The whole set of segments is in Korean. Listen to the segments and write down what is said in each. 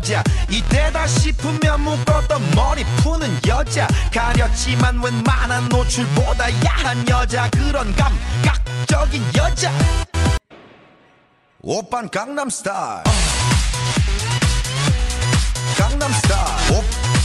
여자. 이때다 싶으면 묶었던 머리 푸는 여자. 가렸지만 웬만한 노출보다 야한 여자. 그런 감각적인 여자. 오빤 강남스타일. 강남스타일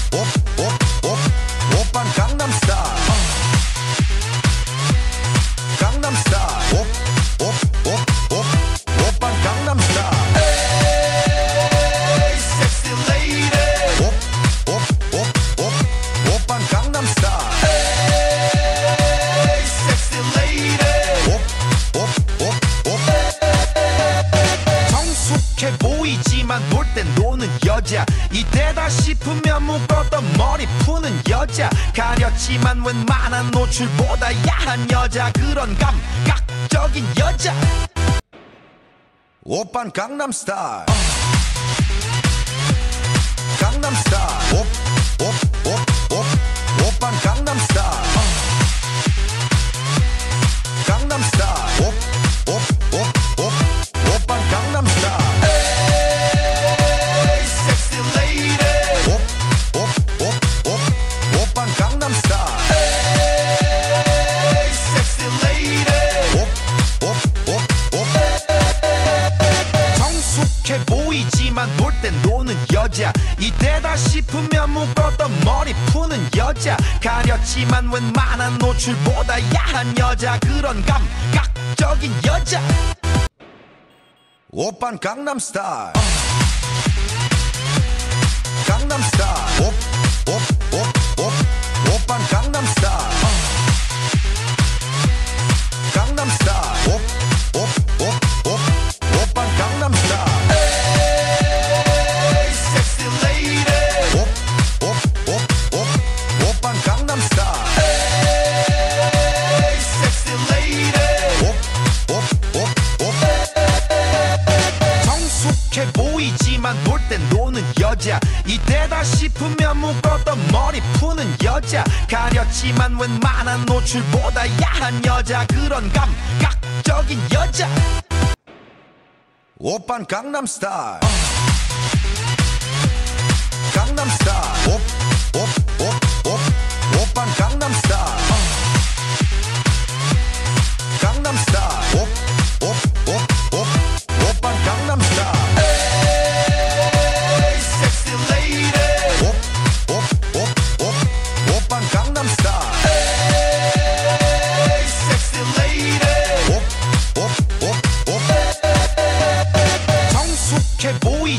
여자. 이때다 싶으면 묶었던 머리 푸는 여자. 가렸지만 웬만한 노출보다 야한 여자. 그런 감각적인 여자. 오빤 강남스타일. 강남스타일. 옵옵옵 여자. 이때다 싶으면 묶었던 머리 푸는 여자. 가렸지만 웬만한 노출보다 야한 여자. 그런 감각적인 여자. 오빤 강남스타일. 강남스타일. 오빤 강남스타일 여자. 이때다 싶으면 묶었던 머리 푸는 여자. 가렸지만 웬만한 노출보다 야한 여자. 그런 감각적인 여자. 오빤 강남스타일. 강남스타일. 옵옵옵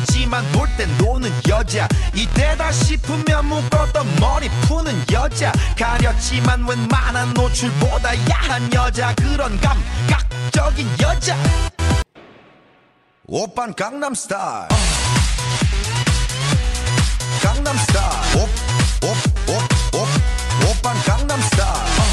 보이지만 놀 땐 노는 여자. 이때다 싶으면 묶었던 머리 푸는 여자. 가렸지만 웬만한 노출보다 야한 여자. 그런 감각적인 여자. 오빤 강남스타일. 강남스타일. 옵옵옵옵 오빤 강남스타일